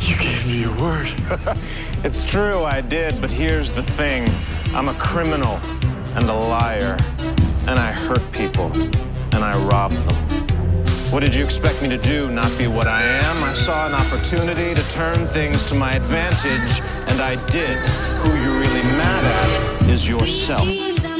You gave me your word. It's true, I did, but here's the thing I'm a criminal and a liar, and I hurt people, and I rob them. What did you expect me to do? Not be what I am? I saw an opportunity to turn things to my advantage, and I did. Who you're really mad at is yourself.